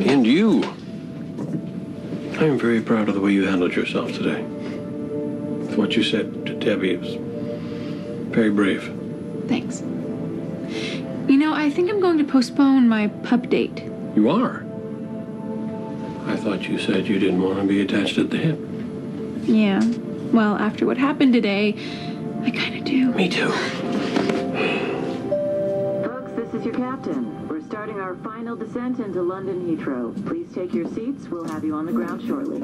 And you. I am very proud of the way you handled yourself today. What you said to Debbie was very brave. Thanks. You know, I think I'm going to postpone my pup date. You are? I thought you said you didn't want to be attached at the hip. Yeah. Well, after what happened today, I kind of do. Me too. Folks, this is your captain starting our final descent into London Heathrow. Please take your seats. We'll have you on the ground shortly.